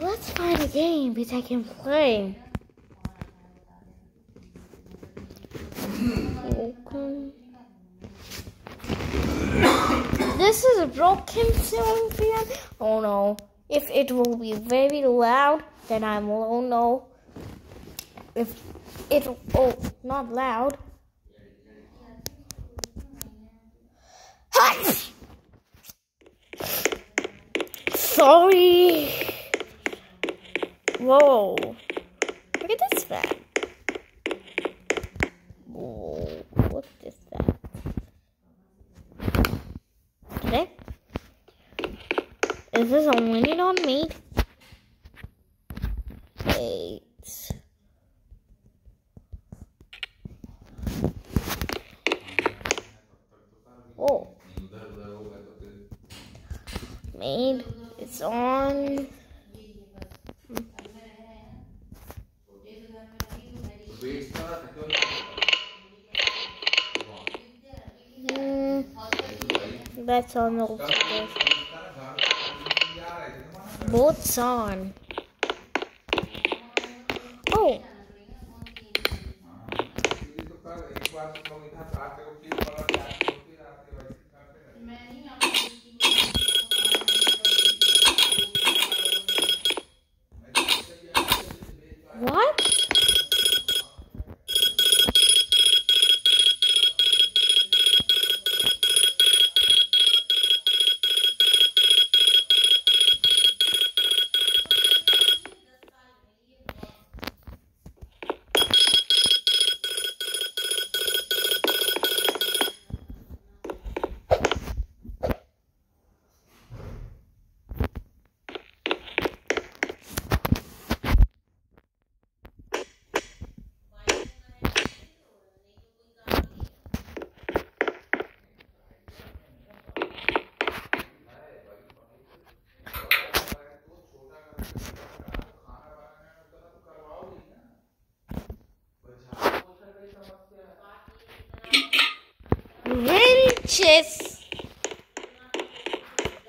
Let's find a game which I can play. This is a broken ceiling fan. Oh no. If it will be very loud, then I will oh, know. If it, oh, not loud. Sorry. Whoa. Look at this fan. Whoa. What is that? Okay. Is this a only on me? Wait. Oh. Made. It's on. Hmm. That's on the Both on. Oh. What? Wrenches.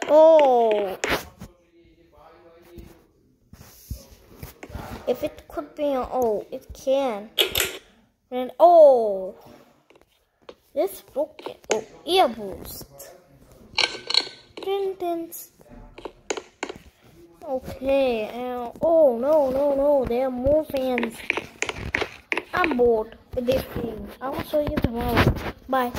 Oh. If it could be an oh, it can. And oh. This broken. Oh, ear boost. Sentence. Okay, oh no, no, no, there are more fans. I'm bored with this game. I will show you tomorrow. Bye.